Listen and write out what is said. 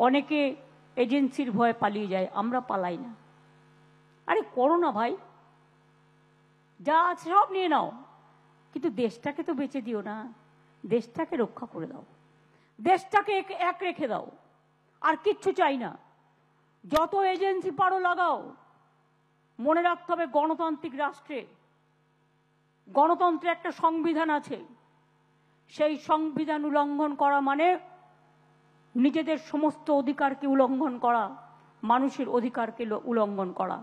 অনেকে এজেন্সির ভয়ে পালিয়ে যায়, আমরা পালাই না। আরে করো না ভাই। যা আছে সব নিয়ে নাও। কিন্তু দেশটাকে তো বেঁচে দিও না। দেশটাকে রক্ষা করে দাও। দেশটাকে এক রেখে দাও। আর কিচ্ছু চাই না। যত এজেন্সি পারো লাগাও। মনে রাখতে হবে গণতান্ত্রিক রাষ্ট্রে। গণতন্ত্রে একটা সংবিধান আছে। সেই সংবিধান উল্লঙ্ঘন করা মানে নিজেদের সমস্ত অধিকারকে উলঙ্ঘন করা মানুষের অধিকারকে উলঙ্ঘন করা।